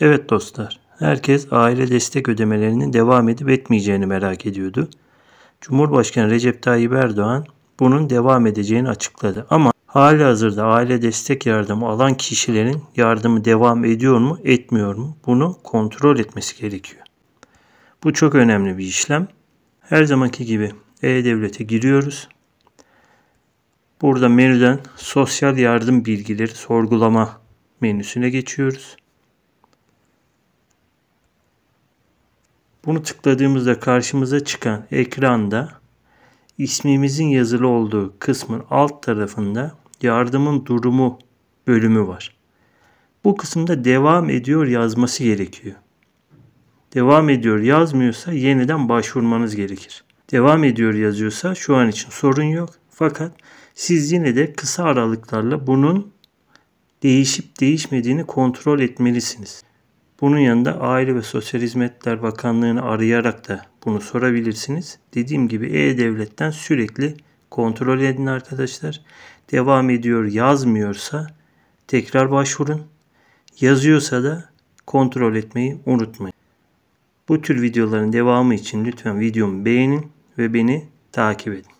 Evet dostlar, herkes aile destek ödemelerinin devam edip etmeyeceğini merak ediyordu. Cumhurbaşkanı Recep Tayyip Erdoğan bunun devam edeceğini açıkladı. Ama hali hazırda aile destek yardımı alan kişilerin yardımı devam ediyor mu, etmiyor mu? Bunu kontrol etmesi gerekiyor. Bu çok önemli bir işlem. Her zamanki gibi E-Devlet'e giriyoruz. Burada menüden sosyal yardım bilgileri sorgulama menüsüne geçiyoruz. Bunu tıkladığımızda karşımıza çıkan ekranda ismimizin yazılı olduğu kısmın alt tarafında yardımın durumu bölümü var. Bu kısımda devam ediyor yazması gerekiyor. Devam ediyor yazmıyorsa yeniden başvurmanız gerekir. Devam ediyor yazıyorsa şu an için sorun yok. Fakat siz yine de kısa aralıklarla bunun değişip değişmediğini kontrol etmelisiniz. Bunun yanında Aile ve Sosyal Hizmetler Bakanlığı'nı arayarak da bunu sorabilirsiniz. Dediğim gibi E-Devlet'ten sürekli kontrol edin arkadaşlar. Devam ediyor yazmıyorsa tekrar başvurun. Yazıyorsa da kontrol etmeyi unutmayın. Bu tür videoların devamı için lütfen videomu beğenin ve beni takip edin.